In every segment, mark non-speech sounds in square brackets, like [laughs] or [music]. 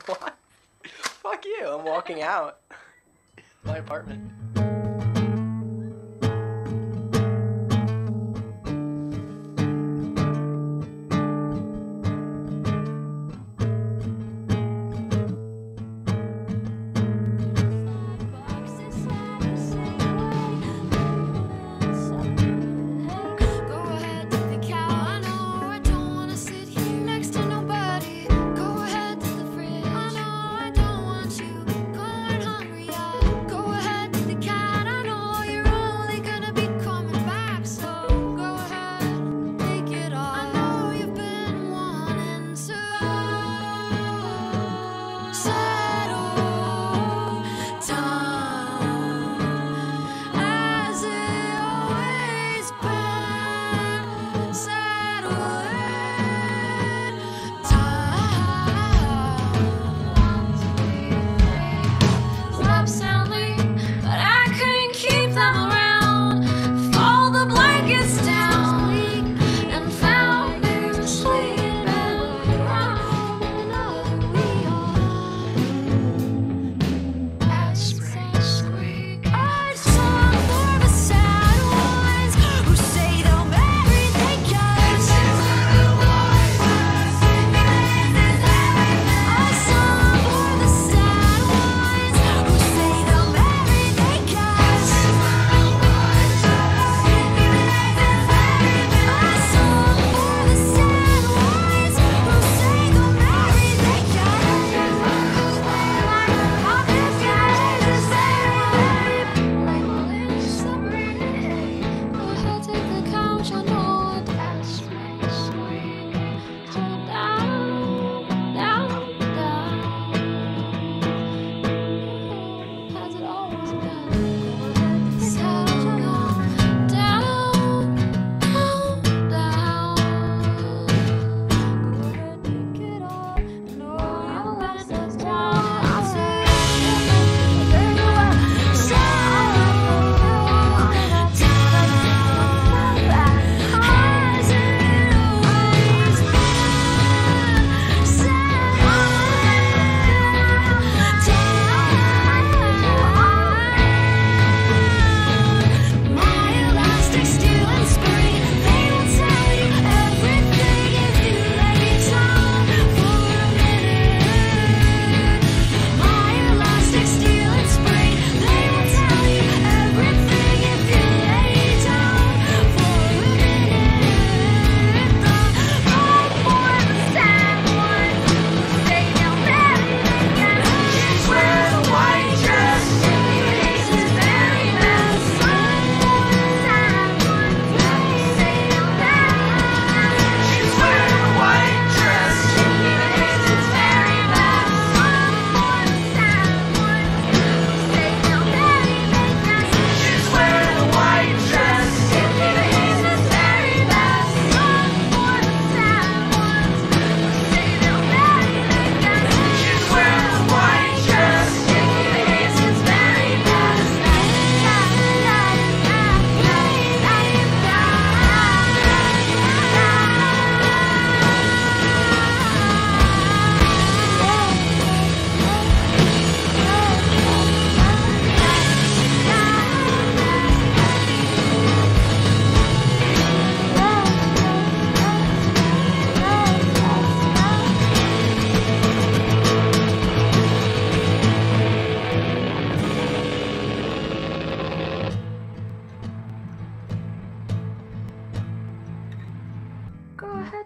[laughs] What? Fuck you. I'm walking out. My apartment.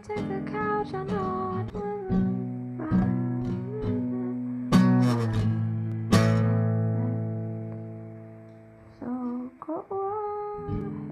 Take the couch, I know I So go on.